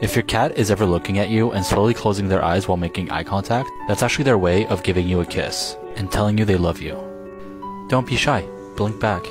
If your cat is ever looking at you and slowly closing their eyes while making eye contact, that's actually their way of giving you a kiss and telling you they love you. Don't be shy, blink back.